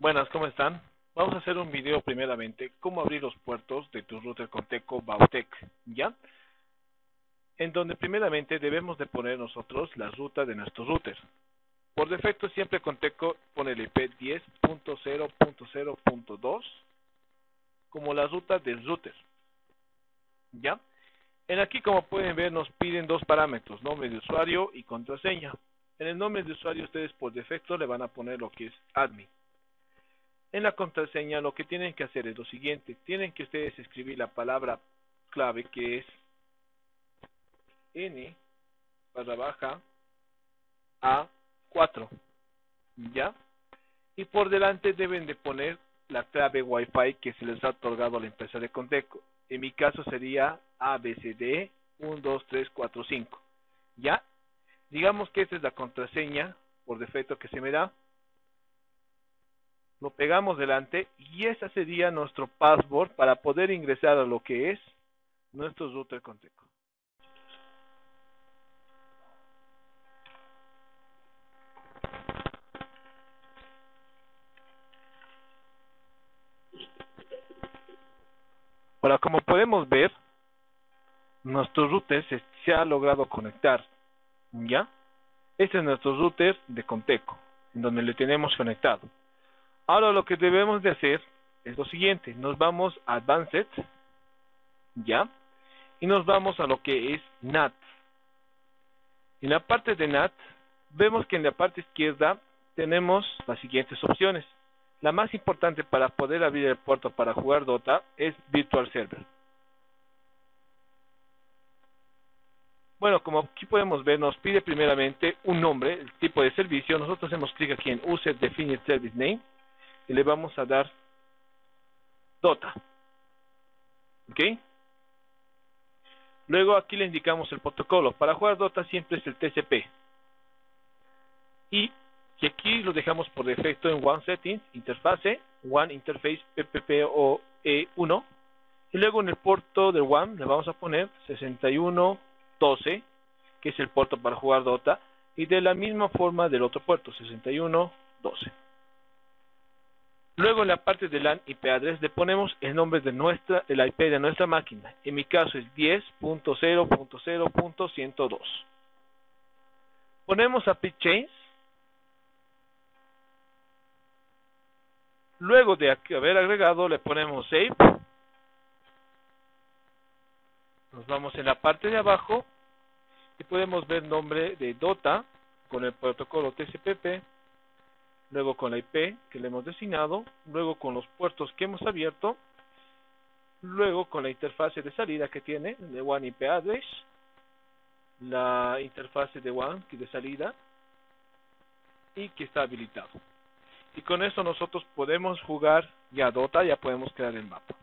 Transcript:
Buenas, ¿cómo están? Vamos a hacer un video primeramente, cómo abrir los puertos de tu router Conteco Bautec, ¿ya? En donde primeramente debemos de poner nosotros la ruta de nuestro router. Por defecto siempre Conteco pone el IP 10.0.0.2 como la ruta del router, ¿ya? En aquí como pueden ver nos piden dos parámetros, nombre de usuario y contraseña. En el nombre de usuario ustedes por defecto le van a poner lo que es admin. En la contraseña lo que tienen que hacer es lo siguiente. Tienen que ustedes escribir la palabra clave que es N barra baja A4. ¿Ya? Y por delante deben de poner la clave Wi-Fi que se les ha otorgado a la empresa de Conteco. En mi caso sería ABCD 12345. ¿Ya? Digamos que esta es la contraseña por defecto que se me da lo pegamos delante y ese sería nuestro password para poder ingresar a lo que es nuestro router Conteco. Ahora, como podemos ver, nuestro router se, ha logrado conectar. ¿Ya? Este es nuestro router de Conteco, en donde le tenemos conectado. Ahora lo que debemos de hacer es lo siguiente, nos vamos a Advanced, ¿ya? Y nos vamos a lo que es NAT. En la parte de NAT, vemos que en la parte izquierda tenemos las siguientes opciones. La más importante para poder abrir el puerto para jugar Dota es Virtual Server. Bueno, como aquí podemos ver, nos pide primeramente un nombre, el tipo de servicio. Nosotros hacemos clic aquí en User Definite Service Name y le vamos a dar Dota. ¿Ok? Luego aquí le indicamos el protocolo. Para jugar Dota siempre es el TCP. Y aquí lo dejamos por defecto en One Settings, interfase, One Interface PPPoE1. Y luego en el puerto del One le vamos a poner 6112, que es el puerto para jugar Dota. Y de la misma forma del otro puerto, 6112. Luego en la parte de LAN IP address le ponemos el nombre de nuestra, el IP de nuestra máquina. En mi caso es 10.0.0.102. Ponemos a chains. Luego de haber agregado le ponemos save. Nos vamos en la parte de abajo y podemos ver nombre de Dota con el protocolo TCP luego con la IP que le hemos designado, luego con los puertos que hemos abierto, luego con la interfase de salida que tiene de One IP Address, la interfase de One de salida y que está habilitado. Y con eso nosotros podemos jugar ya Dota, ya podemos crear el mapa.